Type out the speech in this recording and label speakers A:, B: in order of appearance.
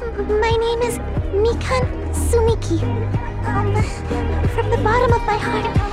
A: My name is Mikan Sumiki. Um, from the bottom of my heart,